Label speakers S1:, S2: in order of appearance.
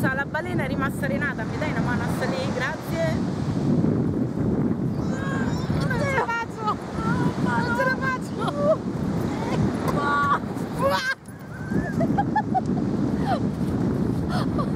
S1: Scusa, la balena è rimasta renata, mi dai una mano a salire? Grazie. Non ce la faccio! Non ce la faccio! Ecco! ecco.